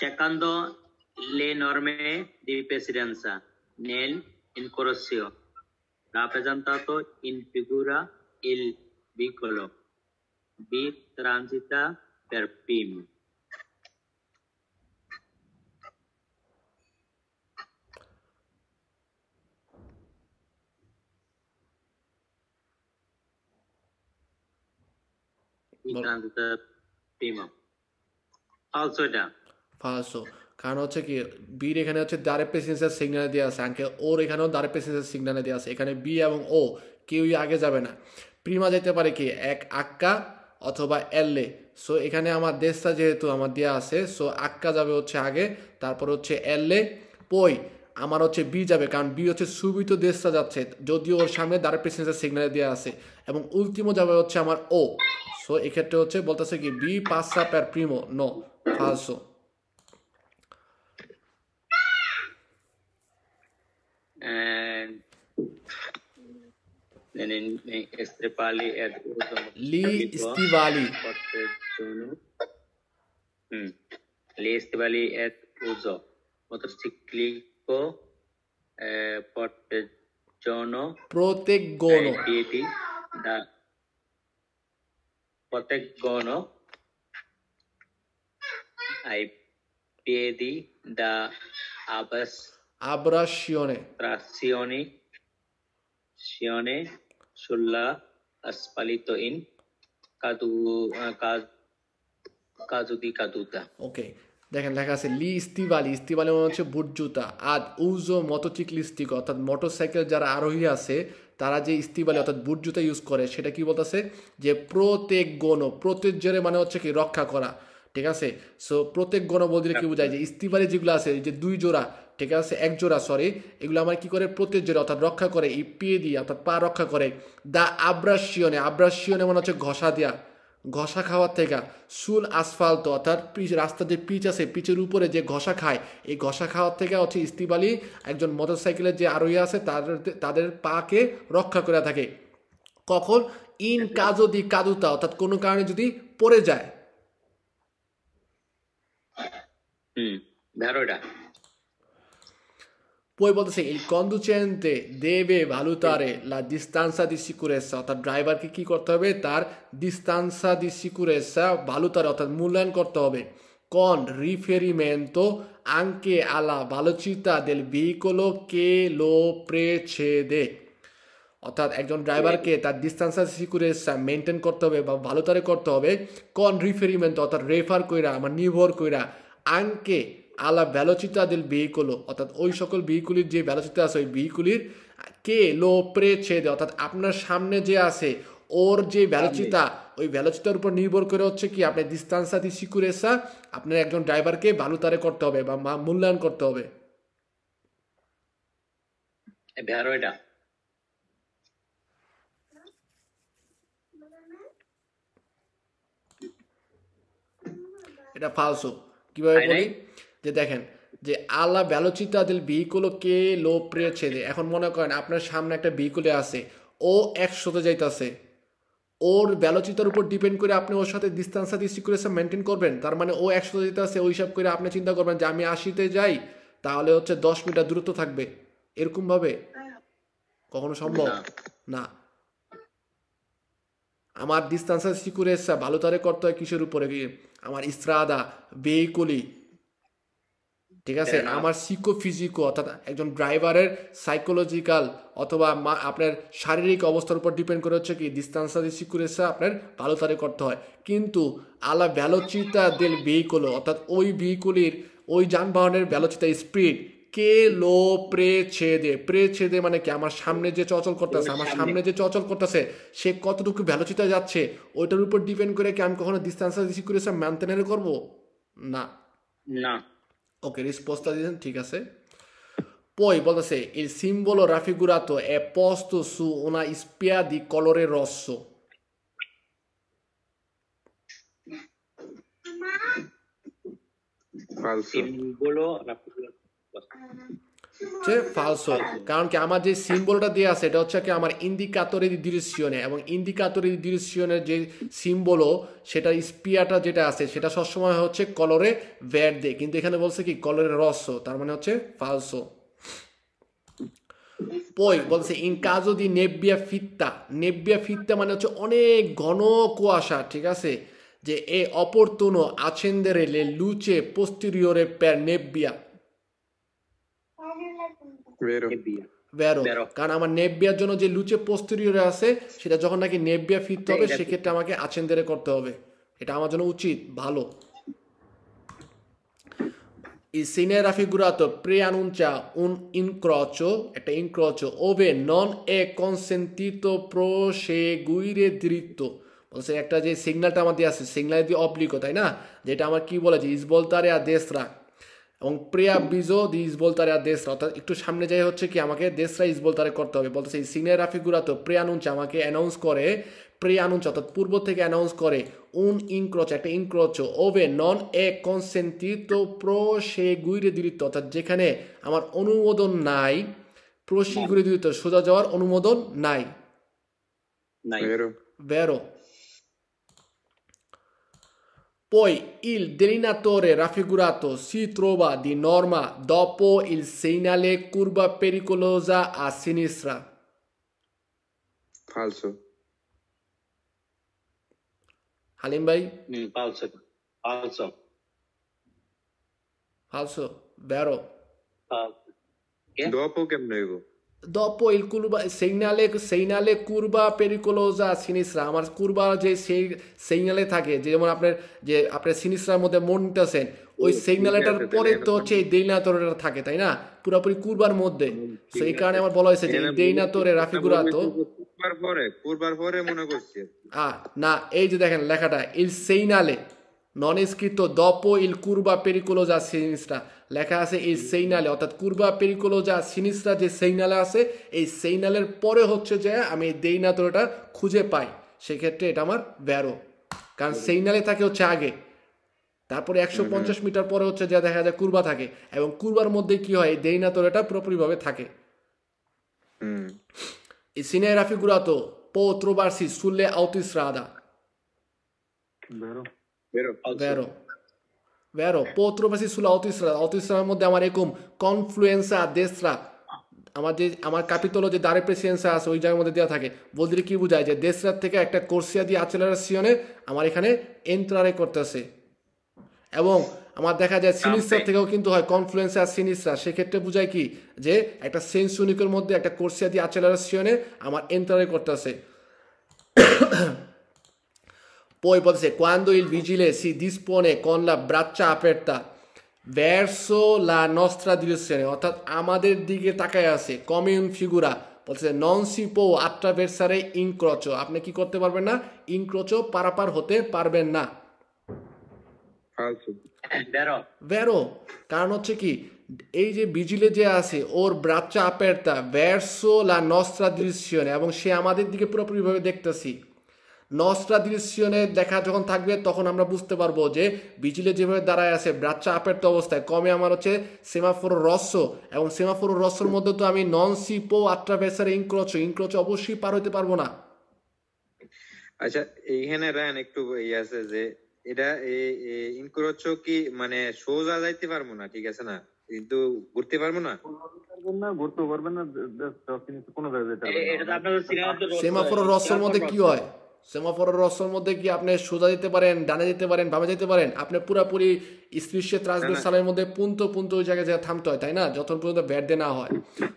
Secondo le norme di presidenza nel incrocio rappresentato in figura il vicolo B transita per PIM. B. Also done. ফালসো। কারণ হচ্ছে কি, বির এখানে হচ্ছে দ্বারে প্রেসিডেন্সিয়াল সিগন্যাল দেওয়া আছে আঙ্কে ওর এখানেও দ্বারে প্রেসিডেন্সিয়াল সিগন্যাল দেওয়া আছে। এখানে বি এবং ও কেউই আগে যাবে না। প্রিমা যেতে পারে কি, এক আক্কা অথবা এলএ সো এখানে আমার দেশটা যেহেতু আমার দেওয়া আছে সো আক্কা যাবে হচ্ছে আগে, তারপর হচ্ছে এলএ পই। আমার হচ্ছে বি যাবে, কারণ বি হচ্ছে সুবিত দেশটা যাচ্ছে, যদিও ওর সামনে দ্বারে প্রেসিডেন্সিয়াল সিগন্যাল দেওয়া আছে, এবং উল্টিমো যাবে হচ্ছে আমার ও। সো এক্ষেত্রে হচ্ছে বলতেছে কি, বি পাসা প্যার প্রিমো নো ফালসো and Lenin Stripali at Lee Stivali. Lee Stivali at Uzo. Motociclico Protegono. Protegono. Da Protegono. I pay the Abbas abrasione. Trazioni trazione sulla. Asfalto in. Cadu eh, okay দেখেন লেখা আছে লি মানে হচ্ছে বুট জুতা। আদ উজো অর্থাৎ মোটরসাইকেল যারা আরোহী আছে তারা যে ইস্তিবালি অর্থাৎ বুট জুতা ইউজ করে সেটা কি বলতেছে? যে প্রত্যেক গণ প্রত্যেক জোরে মানে হচ্ছে কি রক্ষা করা। ঠিক আছে? সো প্রত্যেক গণ বলতে কি বোঝায় যে ইস্তিবালি যেগুলো আছে যে দুই জোড়া ঠিক আছে? এক জোড়া সরি এগুলো আমার কি করে? প্রত্যেক জোড়া, অর্থাৎ রক্ষা করে, এই পিয়ে দিয়ে, অর্থাৎ পা রক্ষা করে। দা আব্রাসিয়নে আব্রাসিয়নে মানে হচ্ছে ঘষা দেয়া। ঘষা খাওয়ার থেকে সুল আসফাল্ট অর্থাৎ পিচ, রাস্তার যে পিচ আছে, পিচের উপরে যে ঘষা খায়, এই ঘষা খাওয়ার থেকে হচ্ছে ইস্তিবালি একজন মোটরসাইকেলের যে আরোহী আছে তাদের তাদের পাকে রক্ষা করে থাকে। কখন? ইন কাজো দি কাদুতা, অর্থাৎ কোনো কারণে যদি পড়ে যায়। mm. Veroda. Poi বলতেছে il conducente deve valutare la distanza di sicurezza অর্থাৎ ড্রাইভারকে কি করতে হবে তার distanza di sicurezza valutare অর্থাৎ মূল্যায়ন করতে হবে con riferimento anche alla velocità del veicolo che lo precede অর্থাৎ একজন ড্রাইভারকে তার ডিস্টান্স সিকিউরেসা মেনটেন করতে হবে বা ভালো তারে করতে হবে কন রিফেরিমেন্ট অর্থাৎ রেফার কইরা আমার নির্ভর কইরা আঙ্কে আলা ভ্যালোচিতা দিল ভেহিকুলো অর্থাৎ ওই সকল ভেহিকুলির যে ভ্যালোচিতা আছে ওই ভেহিকুলির কে লো প্রে ছেদে অর্থাৎ আপনার সামনে যে আছে ওর যে ভ্যালোচিতা ওই ভ্যালোচিতার উপর নির্ভর করে হচ্ছে কি আপনার ডিস্টান্সা দি সিকিউরেসা আপনার একজন ড্রাইভারকে ভালো তারে করতে হবে বা মূল্যায়ন করতে হবে। এটা ফালসো কীভাবে বলি? যে দেখেন যে আল্লাহ ভ্যালোচিতা দিল ভেহিকুলো কে লো প্রিয় ছেদে এখন মনে করেন আপনার সামনে একটা ভেহিকুলে আছে ও একশোতে যাইতাছে। ওর ভ্যালোচিতার উপর ডিপেন্ড করে আপনি ওর সাথে ডিস্টেন্স সাথে সিকিউরেশন মেনটেন করবেন তার মানে ও একশোতে যেতে আছে ওই হিসাব করে আপনি চিন্তা করবেন যে আমি আশিতে যাই তাহলে হচ্ছে দশ মিটার দূরত্ব থাকবে। এরকম ভাবে? কখনো সম্ভব? না। আমার ডিস্টান্সের সিকিউরেসা ভালো তারে করতে হয় কিসের উপরে? আমার ইস্ত্রাদা ভেহিকুলি ঠিক আছে? হ্যাঁ, আমার সিকো ফিজিকো অর্থাৎ একজন ড্রাইভারের সাইকোলজিক্যাল অথবা আপনার শারীরিক অবস্থার উপর ডিপেন্ড করে হচ্ছে কি ডিস্টান্স সিকিউরেসা আপনার ভালো তারে করতে হয়। কিন্তু আলা ভ্যালোচিতা দেল ভেহিকুলো অর্থাৎ ওই ভেহিকুলির ওই যানবাহনের ভ্যালোচিতা স্পিড কে লো প্রে ছেদে প্রে ছেদে মানে কি আমার সামনে যে চচল করতেছে আমার সামনে। যে চচল করতেছে সে কতটুকু ভ্যালোচিতা যাচ্ছে ওইটার উপর ডিপেন্ড করে কি আমি কখনো ডিস্টেন্স সিকিউরেশন মেনটেন করব? না। No. Ok, risposta di ঠিক আছে Poi বলতেছে il simbolo raffigurato è posto su una spia di colore rosso. Falso. Simbolo raffigurato. হচ্ছে ফালসো কারণ কি আমার যে সিম্বলটা দেওয়া আছে, এটা হচ্ছে কি আমার ইন্ডিকাতরে দি ডিরেকশনে এবং ইন্ডিকাতরে দি ডিরেকশনের যে সিম্বলও সেটা স্পিয়ারটা যেটা আছে, সেটা সবসময় হচ্ছে কলরে ভ্যারদে কিন্তু এখানে বলছে কি কলরে রসো তার মানে হচ্ছে ফালসো পই বলছে ইন কাজো দি নেব্বিয়া ফিত্তা নেব্বিয়া ফিত্তা মানে হচ্ছে অনেক ঘন কুয়াশা, ঠিক আছে? যে এ অপরতুনো আছেন্দেরে লে লুচে পোস্টেরিয়রে প্যার নেব্বিয়া Vero. কারণ আমার নেব্বিয়ার জন্য যে লুচে পোস্টেরিয়রে আছে সেটা যখন নাকি নেব্বিয়া ফিরতে হবে সেক্ষেত্রে আমাকে করতে হবে। এটা আমার জন্য উচিত ভালো। I sine raffigurato preannuncia un incrocio, একটা incrocio, ove non è consentito proseguire dritto. বলছে একটা যে সিগন্যালটা আমাদের আছে সিগন্যাল দিয়ে অবলিকো তাই না? যেটা আমার কি বলে যে ইসবলতারে আর দেশরা এবং প্রিয়া বিজো দি ইসবলতারে আর দেশরা অর্থাৎ একটু সামনে যাই হচ্ছে কি আমাকে দেশরা ইসবলতারে করতে হবে। বলতেছে এই সিগন্যাল রাফিগুরাতো প্রিয়ানুঞ্চ আমাকে অ্যানাউন্স করে প্রিয়ানুঞ্চ অর্থাৎ পূর্ব থেকে অ্যানাউন্স করে উন incrocio একটা incrocio ove non è সে গুইরে দিলিত অর্থাৎ যেখানে আমার অনুমোদন নাই প্রো সে গুইরে দিলিত সোজা যাওয়ার অনুমোদন নাই। vero Poi il delineatore raffigurato si trova di norma dopo il segnale curva pericolosa a sinistra. Falso. Halim Bhai? Mm, falso. Falso. Falso, vero. Falso. Dopo che me dopo il curva segnale segnale curva a sinistra আমার কুরবা যে সেই সিগনালে থাকে যেমন আপনার যে আপনার সিনিস্ট্রার মধ্যে মন নিতেছেন ওই সিগনালটার পরে তো হচ্ছে এই দেইনাতরের থাকে তাই না? পুরোপুরি কুরবার মধ্যে। তো এই কারণে আমার বলা হয়েছে যে দেইনাতরে রাফিগুরাতো কুরবার পরে কুরবার পরে মনে করছি। আ না এই যে দেখেন লেখাটা ইল সেইনালে নন স্ক্রিপ্ট দপো ইল কুরবা পেরিকোলোজা সিনিস্ট্রা লেখা আছে এই সেইনালে অর্থাৎ কুরবা পেরিকোলোজা সিনিস্ট্রা যে সেইনালে আছে এই সেইনালের পরে হচ্ছে যে আমি এই দেইনাতরটা খুঁজে পাই সেক্ষেত্রে এটা আমার ব্যারো কারণ সেইনালে থাকে হচ্ছে আগে তারপরে একশো পঞ্চাশ মিটার পরে হচ্ছে যা দেখা যায় কুরবা থাকে এবং কুরবার মধ্যে কি হয় এই দেইনাতরটা পুরোপুরিভাবে থাকে হুম I sinai raffigurato può trovarsi sulle autostrade. বেরো Vero. Vero, può trovarsi sull'autostrada. Autostrada মধ্যে আমার এরকম কনফ্লুয়েন্সা দেশরা আমার যে আমার ক্যাপিটাল যে দাঁড়ে প্রেসিডেন্সা আছে ওই জায়গার মধ্যে দেওয়া থাকে বলতে কি বোঝায় যে দেশরার থেকে একটা কোর্সিয়া দিয়ে আচেলারেশনে আমার এখানে এন্ট্রারে করতেছে এবং আমার দেখা যায় সিনিস্টার থেকেও কিন্তু হয় কনফ্লুয়েন্স আর সিনিস্টার সেক্ষেত্রে বোঝায় কি যে একটা সেন্স ইউনিকের মধ্যে একটা কোর্সিয়া দিয়ে আচেলারেশনে আমার এন্ট্রারে করতেছে Poi potesse, quando il vigile si dispone con la braccia aperta verso la nostra direzione, অর্থাৎ আমাদের দিকে তাকায় আছে come in figura বলছে non si può attraversare incrocio আপনি কি করতে পারবেন না incrocio পারাপার হতে পারবেন না ভেরো কারণ হচ্ছে কি এই যে বিজিলে যে আছে ওর ব্রাচ্চা আপারতা ভার্সো লা নস্ট্রা দৃশ্যনে এবং সে আমাদের দিকে পুরোপুরিভাবে দেখতেছি নস্ট্রা দৃশ্যনে দেখা যখন থাকবে তখন আমরা বুঝতে পারব যে বিজিলে যেভাবে দাঁড়ায় আছে ব্রাচ্চা আপারতা অবস্থায় কমে আমার হচ্ছে সেমাফোর রস্য এবং সেমাফোর রস্যর মধ্যে তো আমি নন সিপো আট্রাভেসার ইনক্রোচ ইনক্রোচ অবশ্যই পার হইতে পারব না। আচ্ছা এইখানে রায়ন একটু ইয়ে আছে যে এটা ইনক্রোচ কি মানে সোজা যাইতে পারব না ঠিক আছে না? কিন্তু ঘুরতে পারব না? পারবেন না ঘুরতেও পারবেন না কোনো জায়গায় তো সেমাফোর রসের মধ্যে কি হয়? সেমাফোর রসের মধ্যে কি আপনি সোজা যেতে পারেন ডানে যেতে পারেন বামে যেতে পারেন? আপনি পুরাপুরি স্পৃশ্যে ত্রাসবের সালের মধ্যে পুন্ত পুন্ত ওই জায়গায় জায়গায় থামতে হয় তাই না? যতক্ষণ পর্যন্ত ব্যাট দে না হয়।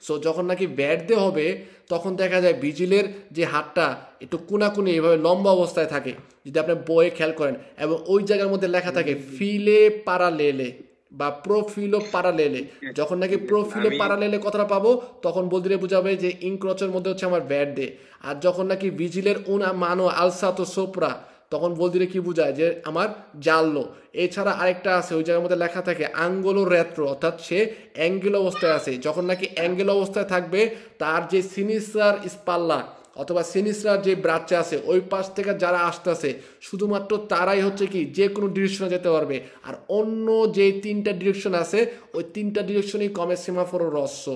সো যখন নাকি ব্যাট দে হবে তখন দেখা যায় বিজিলের যে হাতটা একটু কুনাকুনি এভাবে লম্বা অবস্থায় থাকে যদি আপনি বয়ে খেয়াল করেন। এবং ওই জায়গার মধ্যে লেখা থাকে ফিলে পারা পারালেলে। বা প্রোফিলো পারালেলে যখন নাকি প্রোফিলো পারালেলে কথাটা পাবো তখন বলতে বোঝাবে যে ইনক্রচের মধ্যে হচ্ছে আমার ব্যাট দে আর যখন নাকি ভিজিলের উনা মানো আলসাতো সোপরা তখন বলতে কি বোঝায় যে আমার জানলো এছাড়া আরেকটা আছে ওই জায়গার মধ্যে লেখা থাকে আঙ্গলো রেত্রো অর্থাৎ সে অ্যাঙ্গেল অবস্থায় আছে। যখন নাকি অ্যাঙ্গেল অবস্থায় থাকবে তার যে সিনিসার স্পাল্লা অথবা সিনিসরা যে ব্রাচে আছে ওই পাশ থেকে যারা আসতেছে শুধুমাত্র তারাই হচ্ছে কি যে কোনো ডিরেকশনে যেতে পারবে আর অন্য যে তিনটা ডিরেকশন আছে ওই তিনটা ডিরেকশনই কমে সিমাফোর রস্য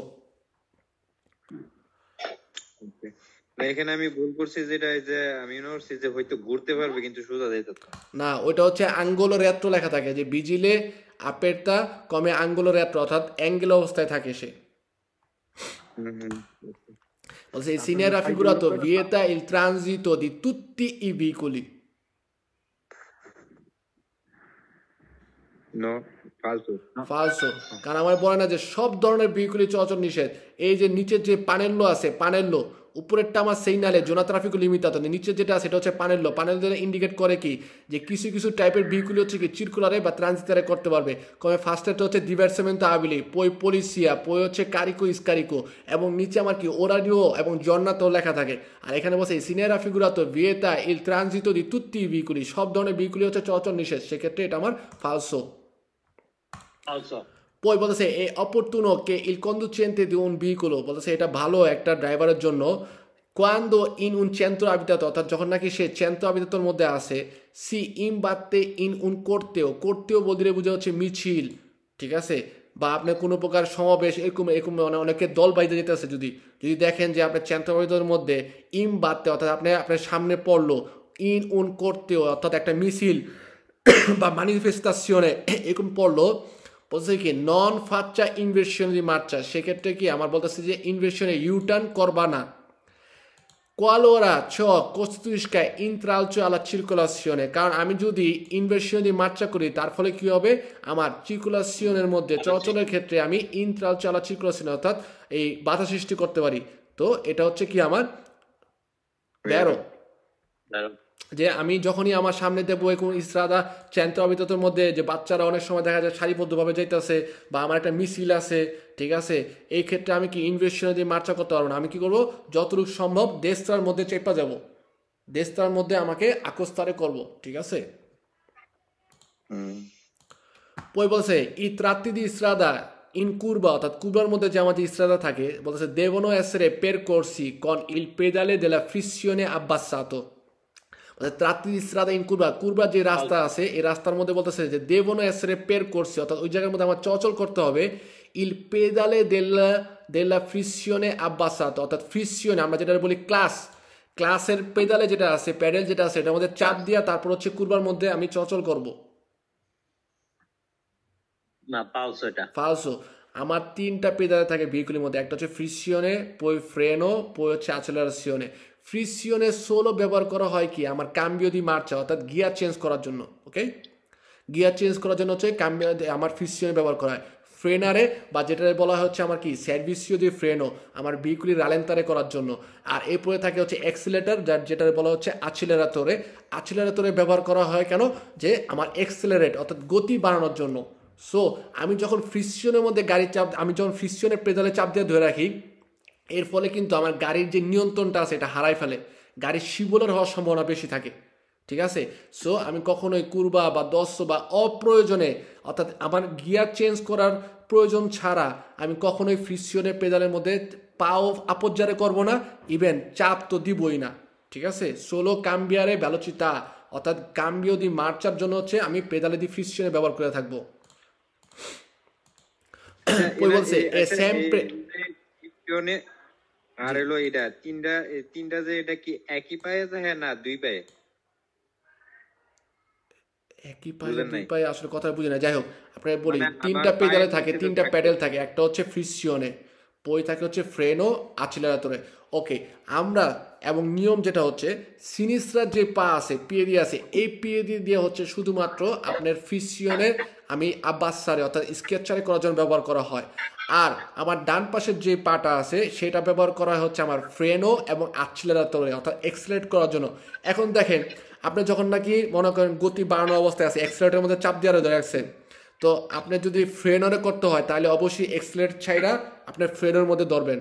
এখানে আমি ভুল করছি যেটা যে আমি করছি যে হয়তো ঘুরতে পারবে কিন্তু সোজা যাইতে না। ওইটা হচ্ছে আঙ্গোলো রেত্র লেখা থাকে যে বিজিলে আপেরটা কমে আঙ্গোলো রেত্র অর্থাৎ অ্যাঙ্গেল অবস্থায় থাকে সে হুম, হুম। বলছে il signora figurato vieta il transito di tutti i veicoli No, falso. Falso. কারণ আমার বলে না যে সব ধরনের ভেহিকুলি চলাচল নিষেধ এই যে নিচের যে পানেল্লো আছে পানেল্লো উপরেরটা আমার সেই নালে জোনা ট্রাফিক লিমিটাত নিচে যেটা সেটা হচ্ছে পানেল্লো পানেল্লো ইন্ডিকেট করে কি? যে কিছু কিছু টাইপের ভেহিকুলি হচ্ছে কি চিরকুলারে বা ট্রানজিটারে করতে পারবে। কমে ফার্স্টেরটা হচ্ছে ডিভার্সমেন্ট আবিলি পই পলিসিয়া পই হচ্ছে কারিকো ইস্কারিকো এবং নিচে আমার কি ওরাডিও এবং জন্নাতো লেখা থাকে। আর এখানে বসে সিনিয়রা ফিগুরাতো ভিয়েতা ইল ট্রানজিতো দি তুত্তি ভেহিকুলি সব ধরনের ভেহিকুলি হচ্ছে চলাচল নিষেধ। সেক্ষেত্রে এটা আমার ফালসো falso, Poi বলতেছে è opportuno che il conducente di un veicolo বলতেছে এটা ভালো একটা ড্রাইভারের জন্য, quando in un centro abitato, অর্থাৎ যখন নাকি সে centro abitato মধ্যে আসে imbatte in un corteo corteo বলতে বোঝা হচ্ছে মিছিল, ঠিক আছে? বা আপনার কোনো প্রকার সমাবেশ, এরকম এরকম অনেকে দল বাইতে যেতে আছে যদি যদি দেখেন যে আপনার abitator মধ্যে ইম বাড়তে অর্থাৎ আপনি, আপনার সামনে পড়ল ইন উন করতেও অর্থাৎ একটা মিছিল, বা ম্যানিফেস্টাশনে এরকম পড়ল বলছে কি নন ফাচ্চা ইনভেশনারি মার্চা সেক্ষেত্রে কি আমার বলতেছে যে ইনভেশনে ইউটার্ন করবা না। কোয়ালোরা চ costituisca intralcio alla circolazione কারণ আমি যদি ইনভেশনারি মার্চা করি তার ফলে কি হবে? আমার চিরকুলাসিয়নের মধ্যে চলাচলের ক্ষেত্রে আমি ইন্ট্রালচো আলা circolazione অর্থাৎ এই বাধা সৃষ্টি করতে পারি। তো এটা হচ্ছে কি আমার? তেরো যে আমি যখনই আমার সামনে দেবো কোন ইসরাদা চ্যান্ত অবিততের মধ্যে যে বাচ্চারা অনেক সময় দেখা যায় সারিবদ্ধভাবে যাইতেছে বা আমার একটা মিছিল আছে ঠিক আছে? এই ক্ষেত্রে আমি কি ইনভেস্টনে দিয়ে মার্চা করতে পারব না? আমি কি করব? যতটুকু সম্ভব দেশটার মধ্যে চেপা যাব। দেশটার মধ্যে আমাকে আকস্তারে করব ঠিক আছে। পই বলছে ই di strada in curva অর্থাৎ কুরবার মধ্যে যে আমাদের ইসরাদা থাকে বলছে দেবনো essere পের con il ইল পেদালে দেলা abbassato বলছে tratti strada in curva কুরবার যে রাস্তা আছে এই রাস্তার মধ্যে বলতেছে যে devono essere percorsi অর্থাৎ ওই জায়গার মধ্যে আমার চলাচল করতে হবে। ইল পেদালে della della frizione abbassato অর্থাৎ ফ্রিসিয়নে আমরা যেটা বলি ক্লাস। ক্লাসের পেদালে যেটা আছে প্যাডেল যেটা আছে এটার মধ্যে চাপ দিয়া তারপর হচ্ছে কুরবার মধ্যে আমি চলাচল করব। না এটা। আমার তিনটা পেদালে থাকে ভেহিকুলের মধ্যে একটা হচ্ছে ফ্রিসিয়নে পই ফ্রেনো পই হচ্ছে অ্যাচেলারেশনে ফ্রিসিয়নে সোলো ব্যবহার করা হয় কি? আমার কাম্বিও দি মার্চা, অর্থাৎ গিয়ার চেঞ্জ করার জন্য, ওকে? গিয়ার চেঞ্জ করার জন্য হচ্ছে কাম্বিও আমার ফ্রিসিয়নে ব্যবহার করা হয়। ফ্রেনারে বা যেটা বলা হচ্ছে আমার কি? সার্ভিসিও দি ফ্রেনও আমার ভেহিকুলি রালেন্তারে করার জন্য। আর এরপরে থাকে হচ্ছে এক্সিলেটার যার যেটা বলা হচ্ছে আছিলেরাতরে আছিলেরাতরে ব্যবহার করা হয় কেন? যে আমার এক্সেলারেট অর্থাৎ গতি বাড়ানোর জন্য। সো আমি যখন ফ্রিসিয়নের মধ্যে গাড়ি চাপ, আমি যখন ফ্রিসিয়নের পেদালে চাপ দিয়ে ধরে রাখি এর ফলে কিন্তু আমার গাড়ির যে নিয়ন্ত্রণটা আছে এটা হারাই ফেলে গাড়ির শিবলের হওয়ার সম্ভাবনা বেশি থাকে ঠিক আছে সো আমি কখনোই কুরবা বা দশ বা অপ্রয়োজনে অর্থাৎ আমার গিয়ার চেঞ্জ করার প্রয়োজন ছাড়া আমি কখনোই ফ্রিসিয়নের পেদালের মধ্যে পাও আপজ্জারে করব না ইভেন চাপ তো দিবই না ঠিক আছে সোলো কাম্বিয়ারে ব্যালোচিতা অর্থাৎ কাম্বিও দি মার্চার জন্য হচ্ছে আমি পেদালে দি ফ্রিসিয়নে ব্যবহার করে থাকব বলছে, আর হলো এটা তিনটা তিনটা যে এটা কি একই পায়ে আছে? হ্যাঁ না দুই পায়ে। একই পায়ে দুই পায়ে আসলে কথা বুঝি না। যাই হোক আপনাকে বলি মানে তিনটা পেডালে থাকে তিনটা প্যাডেল থাকে। একটা হচ্ছে ফ্রিসিয়নে পই থাকে হচ্ছে ফ্রেনো আচিলারাতরে ওকে আমরা এবং নিয়ম যেটা হচ্ছে সিনিসরার যে পা আছে দিয়ে আছে এই পিয়ে দিয়ে দিয়ে হচ্ছে শুধুমাত্র আপনার ফিসিয়নের আমি আব্বাসারে অর্থাৎ স্কেচারে করার জন্য ব্যবহার করা হয়। আর আমার ডান পাশের যে পাটা আছে, সেটা ব্যবহার করা হচ্ছে আমার ফ্রেনো এবং আচ্ছিলারাতরে অর্থাৎ এক্সেলেট করার জন্য। এখন দেখেন, আপনি যখন নাকি মনে করেন গতি বাড়ানো অবস্থায় আছে এক্সেলেটের মধ্যে চাপ দিয়ে ধরে রাখছেন তো আপনি যদি ফ্রেনরে করতে হয়, তাহলে অবশ্যই এক্সেলেট ছাইরা আপনার ফ্রেনের মধ্যে ধরবেন।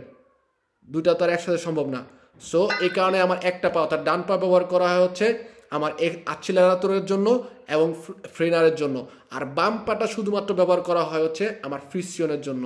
দুটা তো আর একসাথে সম্ভব না। সো এই কারণে আমার একটা পা, অর্থাৎ ডান পা ব্যবহার করা হয় হচ্ছে আমার এক আচ্ছিলারাতরের জন্য এবং ফ্রেনারের জন্য। আর বাম পাটা শুধুমাত্র ব্যবহার করা হয় হচ্ছে আমার ফ্রিসিয়নের জন্য।